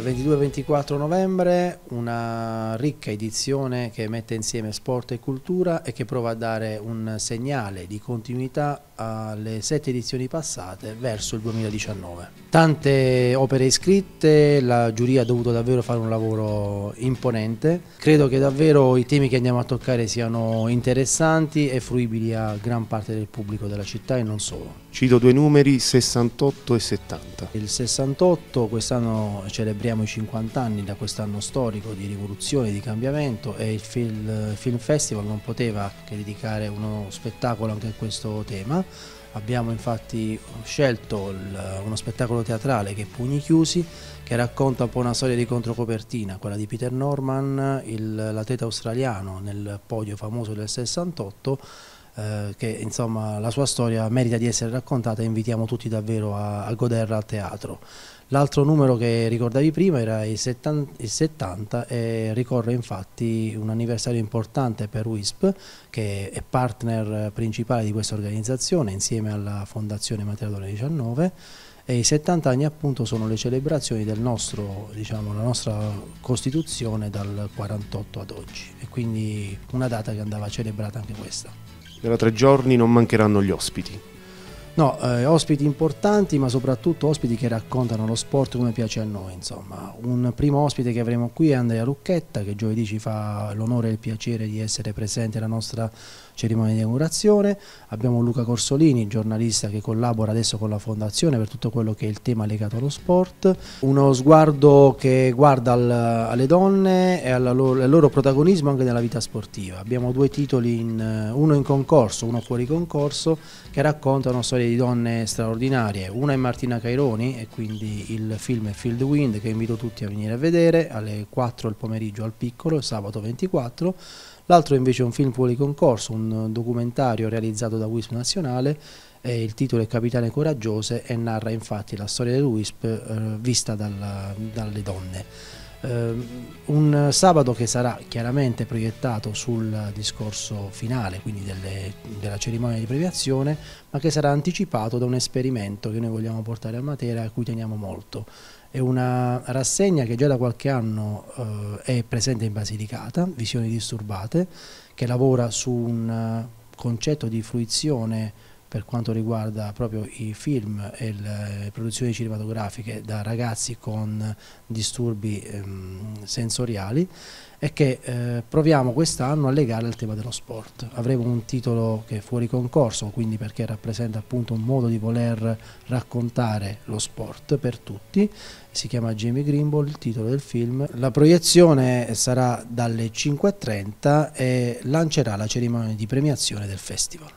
22-24 novembre una ricca edizione che mette insieme sport e cultura e che prova a dare un segnale di continuità alle sette edizioni passate verso il 2019. Tante opere iscritte, la giuria ha dovuto davvero fare un lavoro imponente, credo che davvero i temi che andiamo a toccare siano interessanti e fruibili a gran parte del pubblico della città e non solo. Cito due numeri, 68 e 70. Il 68, quest'anno celebriamo i 50 anni da quest'anno storico di rivoluzione, di cambiamento e il Film, Festival non poteva che dedicare uno spettacolo anche a questo tema. Abbiamo infatti scelto uno spettacolo teatrale che è Pugni Chiusi, che racconta un po' una storia di controcopertina, quella di Peter Norman, l'atleta australiano nel podio famoso del 68, eh, che insomma la sua storia merita di essere raccontata e invitiamo tutti davvero a, a goderla al teatro. L'altro numero che ricordavi prima era il 70, il 70, e ricorre infatti un anniversario importante per WISP che è partner principale di questa organizzazione insieme alla Fondazione Materiale 19 e i 70 anni appunto sono le celebrazioni del nostro, diciamo, nostra Costituzione dal 48 ad oggi e quindi una data che andava celebrata anche questa. Tra tre giorni non mancheranno gli ospiti. No, eh, ospiti importanti, ma soprattutto ospiti che raccontano lo sport come piace a noi. Insomma. Un primo ospite che avremo qui è Andrea Lucchetta, che giovedì ci fa l'onore e il piacere di essere presente alla nostra cerimonia di inaugurazione. Abbiamo Luca Corsolini, giornalista che collabora adesso con la Fondazione per tutto quello che è il tema legato allo sport. Uno sguardo che guarda al, alle donne e loro, al loro protagonismo anche nella vita sportiva. Abbiamo due titoli, in, uno in concorso, uno fuori concorso, che raccontano storie di donne straordinarie. Una è Martina Caironi e quindi il film è Field Wind che invito tutti a venire a vedere alle 4 del pomeriggio al piccolo, sabato 24. L'altro invece è un film fuori concorso, un documentario realizzato da WISP Nazionale eh, il titolo è Capitane Coraggiose e narra infatti la storia del WISP eh, vista dalla, dalle donne. Uh, un sabato che sarà chiaramente proiettato sul discorso finale, quindi delle, della cerimonia di premiazione, ma che sarà anticipato da un esperimento che noi vogliamo portare a Matera a cui teniamo molto. È una rassegna che già da qualche anno uh, è presente in Basilicata, Visioni Disturbate, che lavora su un concetto di fruizione per quanto riguarda proprio i film e le produzioni cinematografiche da ragazzi con disturbi ehm, sensoriali e che eh, proviamo quest'anno a legare al tema dello sport. Avremo un titolo che è fuori concorso, quindi perché rappresenta appunto un modo di voler raccontare lo sport per tutti, si chiama Jamie Grimble, il titolo del film. La proiezione sarà dalle 5.30 e lancerà la cerimonia di premiazione del festival.